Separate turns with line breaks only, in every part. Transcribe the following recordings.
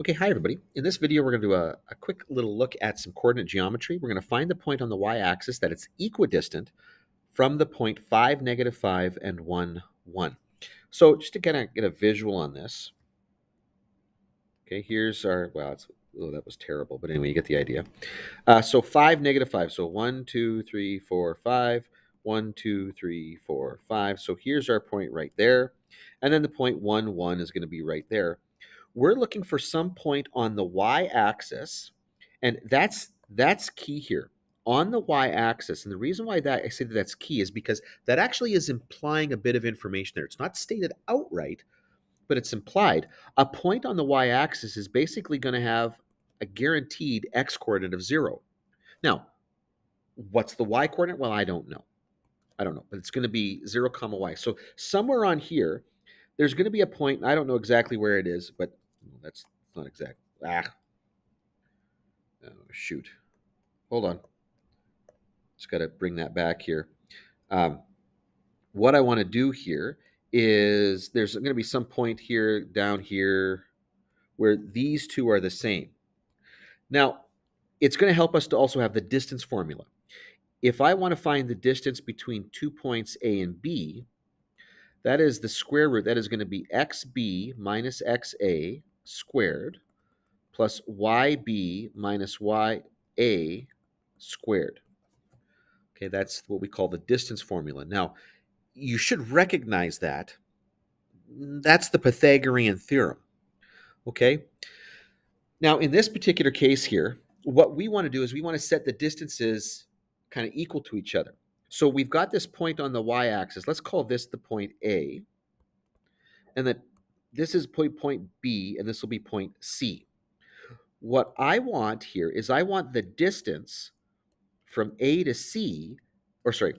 Okay, hi everybody. In this video, we're going to do a, a quick little look at some coordinate geometry. We're going to find the point on the y-axis that it's equidistant from the point 5, negative 5, and 1, 1. So just to kind of get a visual on this, okay, here's our, well, oh, that was terrible, but anyway, you get the idea. Uh, so 5, negative 5, so 1, 2, 3, 4, 5, 1, 2, 3, 4, 5. So here's our point right there. And then the point 1, 1 is going to be right there we're looking for some point on the y-axis, and that's that's key here on the y-axis. And the reason why that I say that that's key is because that actually is implying a bit of information there. It's not stated outright, but it's implied. A point on the y-axis is basically going to have a guaranteed x coordinate of zero. Now, what's the y coordinate? Well, I don't know. I don't know, but it's going to be 0 comma y. So somewhere on here, there's going to be a point. I don't know exactly where it is, but that's not exact. Ah. Oh, shoot. Hold on. Just got to bring that back here. Um, what I want to do here is there's going to be some point here, down here, where these two are the same. Now, it's going to help us to also have the distance formula. If I want to find the distance between two points A and B, that is the square root. That is going to be xb minus xa squared plus yb minus ya squared. Okay, that's what we call the distance formula. Now, you should recognize that. That's the Pythagorean theorem. Okay? Now, in this particular case here, what we want to do is we want to set the distances kind of equal to each other. So we've got this point on the y-axis. Let's call this the point A. And that this is point, point B, and this will be point C. What I want here is I want the distance from A to C, or sorry,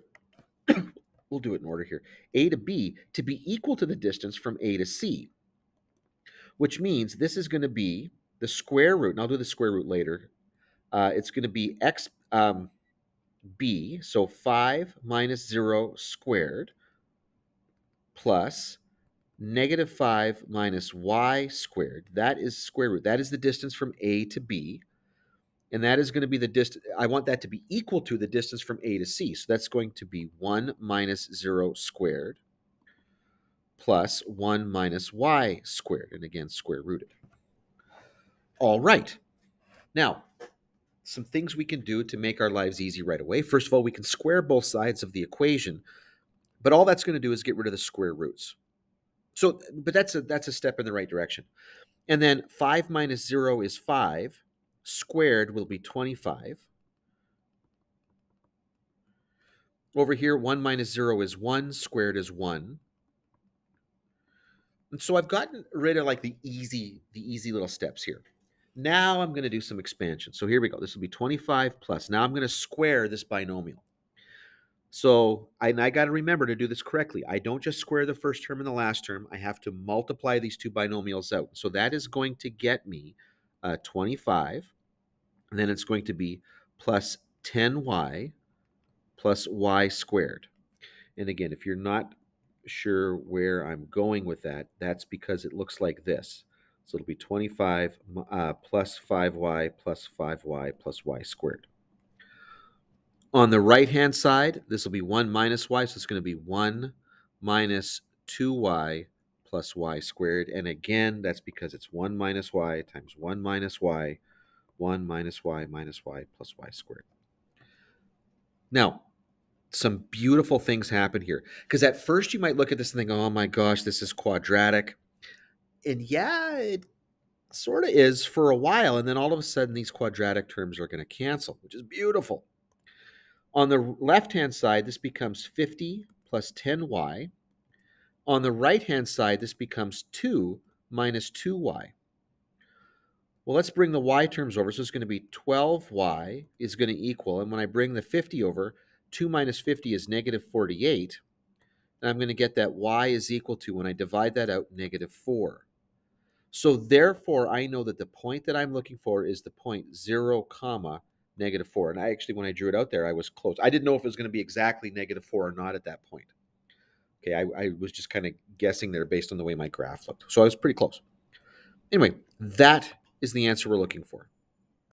we'll do it in order here, A to B, to be equal to the distance from A to C, which means this is going to be the square root, and I'll do the square root later. Uh, it's going to be x um, b, so 5 minus 0 squared, plus negative 5 minus y squared. That is square root. That is the distance from A to B. And that is going to be the distance. I want that to be equal to the distance from A to C. So that's going to be 1 minus 0 squared plus 1 minus y squared. And again, square rooted. All right. Now, some things we can do to make our lives easy right away. First of all, we can square both sides of the equation. But all that's going to do is get rid of the square roots. So, but that's a that's a step in the right direction. And then 5 minus 0 is 5. Squared will be 25. Over here, 1 minus 0 is 1. Squared is 1. And so I've gotten rid of like the easy, the easy little steps here. Now I'm going to do some expansion. So here we go. This will be 25 plus. Now I'm going to square this binomial. So I, I got to remember to do this correctly. I don't just square the first term and the last term. I have to multiply these two binomials out. So that is going to get me uh, 25. And then it's going to be plus 10y plus y squared. And again, if you're not sure where I'm going with that, that's because it looks like this. So it'll be 25 uh, plus 5y plus 5y plus y squared. On the right-hand side, this will be 1 minus y, so it's going to be 1 minus 2y plus y squared. And again, that's because it's 1 minus y times 1 minus y, 1 minus y minus y plus y squared. Now, some beautiful things happen here. Because at first you might look at this and think, oh my gosh, this is quadratic. And yeah, it sort of is for a while. And then all of a sudden, these quadratic terms are going to cancel, which is beautiful. On the left-hand side, this becomes 50 plus 10y. On the right-hand side, this becomes 2 minus 2y. Well, let's bring the y terms over. So it's going to be 12y is going to equal, and when I bring the 50 over, 2 minus 50 is negative 48. And I'm going to get that y is equal to, when I divide that out, negative 4. So therefore, I know that the point that I'm looking for is the point 0, comma, negative four. And I actually, when I drew it out there, I was close. I didn't know if it was going to be exactly negative four or not at that point. Okay, I, I was just kind of guessing there based on the way my graph looked. So I was pretty close. Anyway, that is the answer we're looking for.